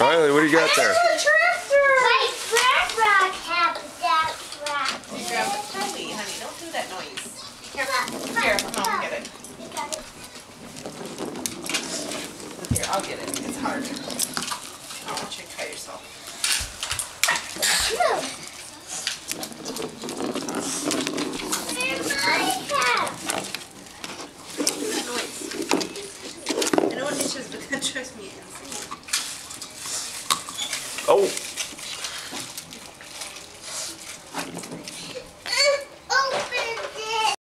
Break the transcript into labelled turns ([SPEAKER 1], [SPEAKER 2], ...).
[SPEAKER 1] Riley, what do you got there?
[SPEAKER 2] A tractor.
[SPEAKER 3] My friend rock have that rock.
[SPEAKER 2] You grab the toy, honey. Don't do that noise. Be careful. Here, Mom, get it.
[SPEAKER 3] You got it.
[SPEAKER 2] Here, I'll get it. It's hard. I don't want you to cut yourself.
[SPEAKER 1] Oh.